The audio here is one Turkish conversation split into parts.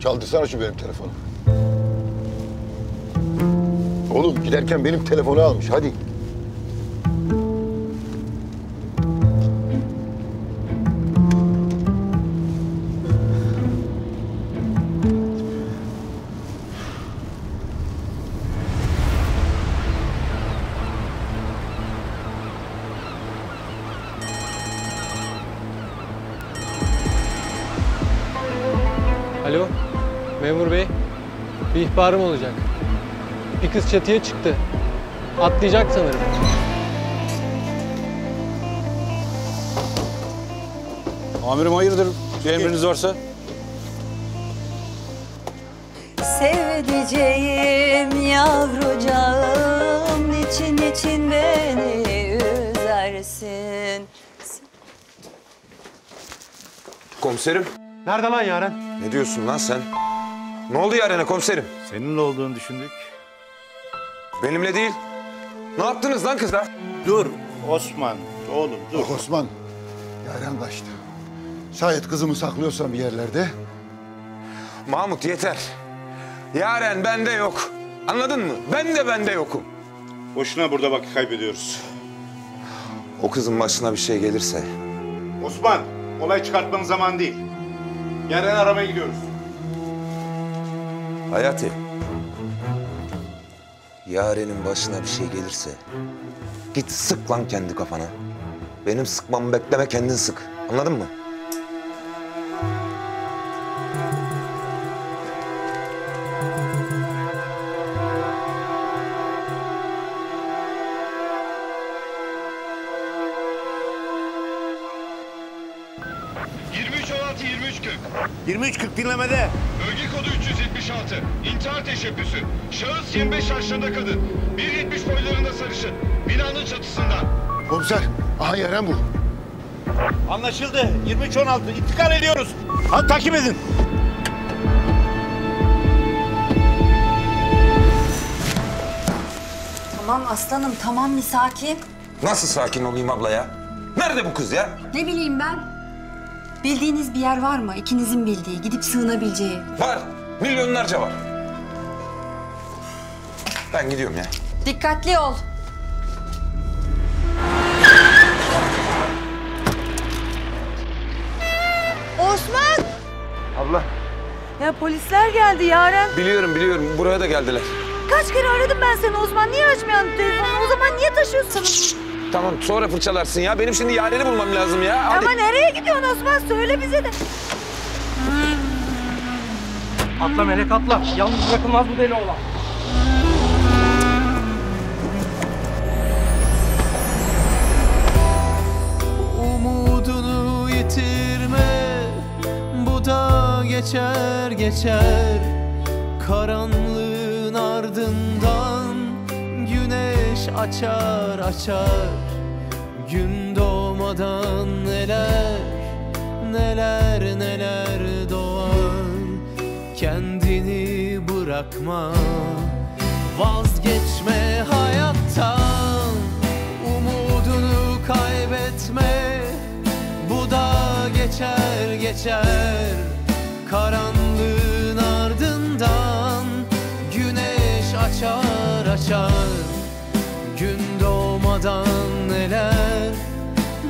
Çaldırsana şu benim telefonu. Oğlum giderken benim telefonu almış. Hadi. Alo, memur bey. Bir ihbarım olacak. Bir kız çatıya çıktı. Atlayacak sanırım. Amirim hayırdır? Bir emriniz varsa? Sevdiceğim yavrucağım niçin niçin beni üzersin Komiserim. Nerede lan Yaren? Ne diyorsun lan sen? Ne oldu Yaren'e komiserim? Seninle olduğunu düşündük. Benimle değil. Ne yaptınız lan kızlar? Dur Osman, oğlum dur. Bak Osman. Yaren kaçtı. Şayet kızımı saklıyorsan bir yerlerde. Mahmut yeter. Yaren bende yok. Anladın mı? Ben de bende yokum. Boşuna burada vakit kaybediyoruz. O kızın başına bir şey gelirse Osman, olay çıkartmanın zamanı değil. Yarın aramaya gidiyoruz. Hayati. Yaren'in başına bir şey gelirse git sık lan kendi kafana. Benim sıkmamı bekleme kendin sık. Anladın mı? ...23.40 dinlemede. Bölge kodu 376. İntihar teşebbüsü. Şahıs 25 yaşlarında kadın. 1.70 boylarında sarışın. Binanın çatısında. Komiser. Aha Yaren bu. Anlaşıldı. 23.16 intikal ediyoruz. Hadi takip edin. Tamam aslanım tamam bir sakin Nasıl sakin olayım abla ya? Nerede bu kız ya? Ne bileyim ben Bildiğiniz bir yer var mı ikinizin bildiği gidip sığınabileceği Var. Milyonlarca var. Ben gidiyorum ya. Dikkatli ol Osman! Abla. Ya polisler geldi Yaren. Biliyorum biliyorum. Buraya da geldiler. Kaç kere aradım ben seni Osman. Niye açmıyorsun telefonu? O zaman niye taşıyorsun? Tamam sonra fırçalarsın ya. Benim şimdi Yaren'i bulmam lazım ya. Hadi. Ama nereye gidiyorsun Osman? Söyle bize de. Atla Melek atla. Yalnız bırakılmaz bu deli olan. Umudunu yitirme Bu da geçer geçer Karanlığın açar açar. Gün doğmadan neler Neler neler doğar. Kendini bırakma Vazgeçme hayattan. Umudunu kaybetme Bu da geçer geçer. Karanlığın ardından Güneş açar açar doğmadan neler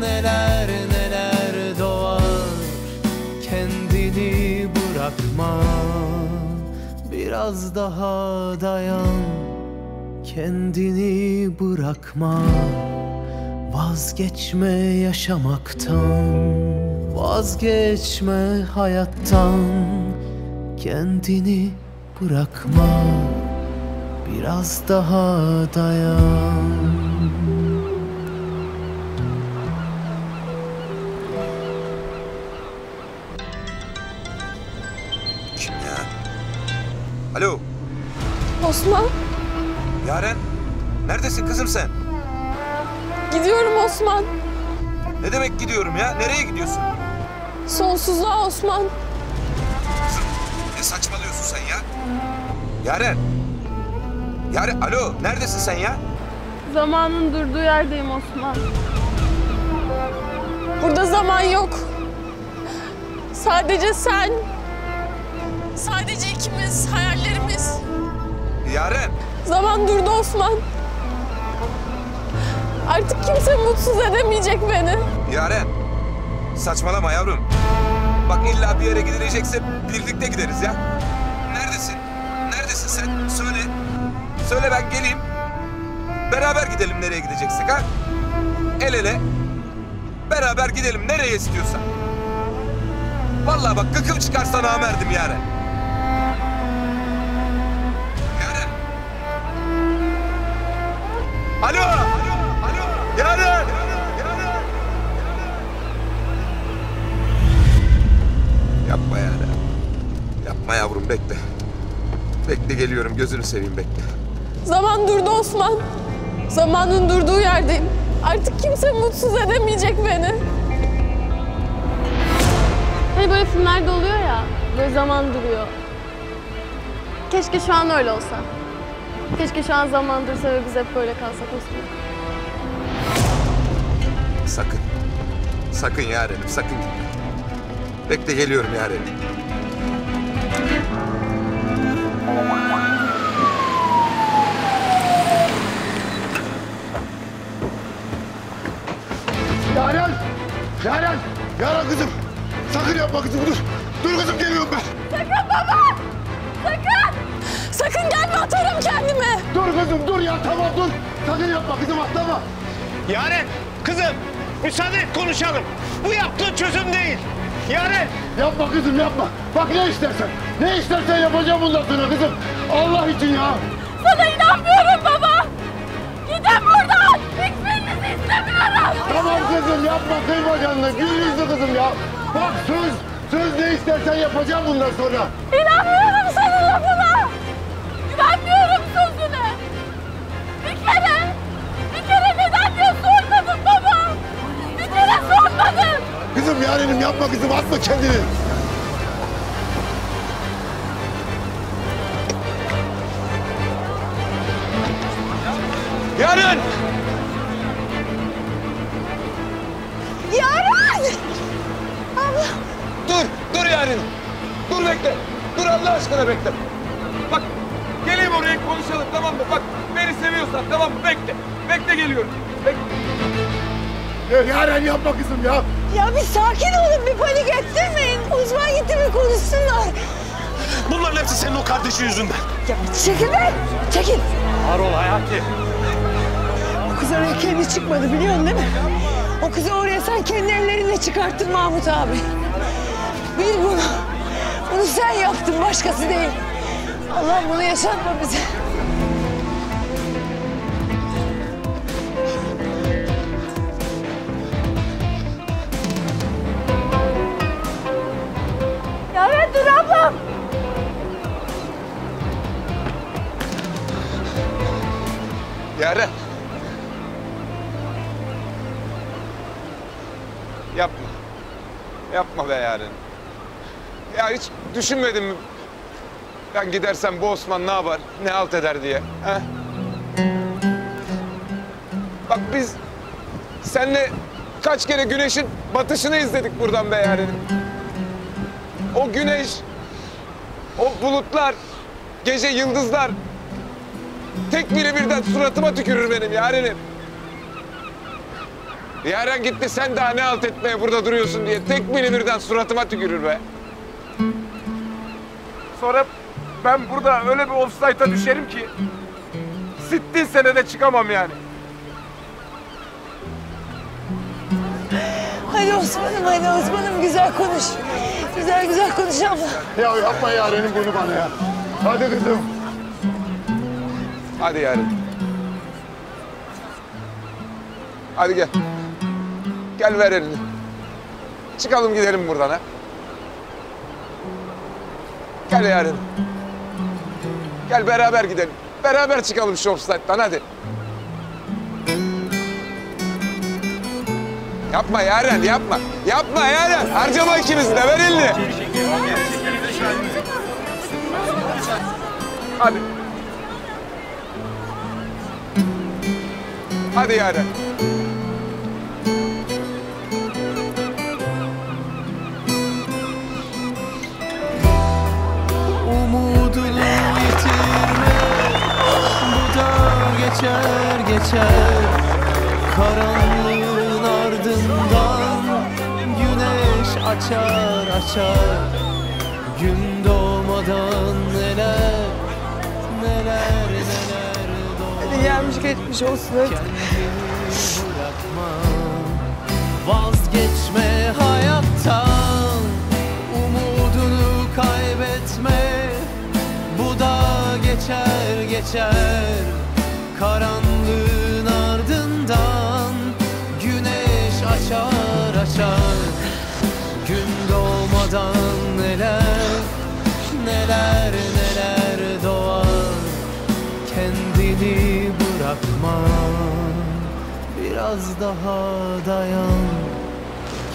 Neler neler doğar. Kendini bırakma Biraz daha dayan. Kendini bırakma Vazgeçme yaşamaktan. Vazgeçme hayattan. Kendini bırakma Biraz daha dayan Alo. Osman, Yaren. Neredesin kızım sen? gidiyorum Osman. Ne demek gidiyorum ya? Nereye gidiyorsun? Sonsuzluğa Osman. Ne saçmalıyorsun sen ya? Yaren. Yaren alo neredesin sen ya? Zamanın durduğu yerdeyim Osman. Burada zaman yok. Sadece sen, Sadece ikimiz, hayallerimiz. Yaren. Zaman durdu Osman. Artık kimse mutsuz edemeyecek beni. Yaren. Saçmalama yavrum. Bak illa bir yere gidilecekse birlikte gideriz ya. Neredesin? Neredesin sen? Söyle. Söyle ben geleyim. Beraber gidelim nereye gideceksek ha? El ele. Beraber gidelim nereye istiyorsan. Vallahi bak gıkım çıkarsa namerdim Yaren. Alo. Alo. Yaren. Yapma yani. Yapma yavrum bekle. Bekle geliyorum gözünü seveyim bekle. Zaman durdu Osman. Zamanın durduğu yerdeyim. Artık kimse mutsuz edemeyecek beni. Hani böyle filmlerde oluyor ya, böyle zaman duruyor. Keşke şu an öyle olsa. Keşke şu an zaman dursa ve biz hep böyle kalsak Osman. Sakın. Sakın yarenim sakın gitme. Bekle geliyorum yarenim. Yaren! Yaren! Yaren kızım! Sakın yapma kızım dur. Dur kızım geliyorum ben. Sakın baba! Sakın! Gelme atarım kendimi. Dur kızım dur ya tamam dur. Sakın yapma kızım atlama. Yaren, kızım müsaade et konuşalım. Bu yaptığın çözüm değil. Yaren, Yapma kızım yapma. Bak ne istersen. Ne istersen yapacağım bundan sonra kızım. Allah için ya. Sana inanmıyorum baba. Gidin buradan. Hiçbirinizi istemiyorum. Tamam kızım yapma kıyma canını. Gül yüzlü kızım ya. Bak söz. Söz ne istersen yapacağım bundan sonra. İnanmıyorum senin lafına. Kızım yarenim yapma kızım atma kendini. Yaren! Yaren! Dur, dur yarenim. Dur bekle. Dur Allah aşkına bekle. Bak geleyim oraya konuşalım tamam mı? Bak beni seviyorsan tamam mı? Bekle. Bekle geliyorum. Bekle. Ya Yaren yapma kızım ya. Ya bir sakin olun, bir panik ettirmeyin. Uzman gitti bir konuşsunlar. bunların hepsi senin o kardeşin yüzünden. Ya çekil be, çekil. Harol Hayati. O kız oraya kendi çıkmadı biliyorsun değil mi? O kızı oraya sen kendi ellerinle çıkarttın Mahmut abi. Bil bunu. Bunu sen yaptın, başkası değil. Allah bunu yaşatma bize. Düşünmedin mi? Ben gidersem bu Osman ne yapar, ne halt eder diye. He? Bak biz seninle kaç kere güneşin batışını izledik buradan be Yaren'im. O güneş, o bulutlar, gece yıldızlar tek biri birden suratıma tükürür benim Yaren'im. Yaren gitti sen daha ne halt etmeye burada duruyorsun diye tek biri birden suratıma tükürür be. Sonra ben burada öyle bir offside'a düşerim ki sittin senede çıkamam yani. Hadi Osman'ım, hadi Osman'ım güzel konuş. Güzel güzel konuş abla. Ya yapma Yaren'im bunu bana ya. Hadi kızım. Hadi Yaren. Hadi gel. Gel ver elini. Çıkalım gidelim buradan ha. Gel Yaren. Gel beraber gidelim. Beraber çıkalım offside'dan hadi. Yapma Yaren yapma. Yapma Yaren. Harcama ikimiz de ver elini. Hadi. Hadi Yaren. Geçer geçer. Karanlığın ardından Güneş açar açar. Gün doğmadan neler Neler neler doğar. Hadi gelmiş geçmiş olsun hadi. Bırakma Vazgeçme hayattan. Umudunu kaybetme. Bu da geçer geçer Karanlığın ardından Güneş açar açar. Gün doğmadan neler Neler neler doğar. Kendini bırakma Biraz daha dayan.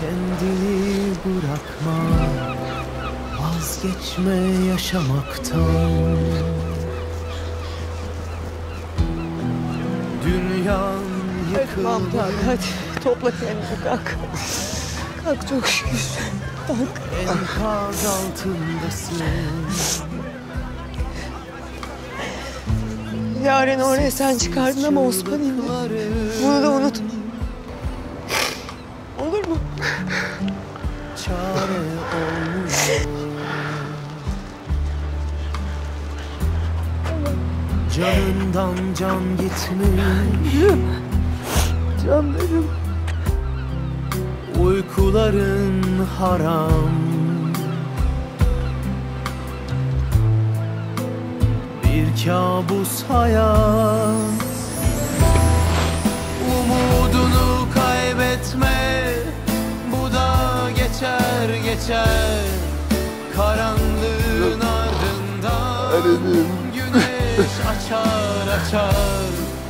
Kendini bırakma Vazgeçme yaşamaktan Mahmut yıkıldı abi hadi. Topla kendini kalk. Kalk çok şükür. Kalk. Enkaz altındasın Yaren'i oraya sen çıkardın ama Osman indi. Bunu da unutma. Olur mu? çare olmuyor Canından can gitmiş. Canlarım. Uykuların haram. Bir kabus hayat. Umudunu kaybetme. Bu da geçer geçer. Karanlığın ardından Güneş açar açar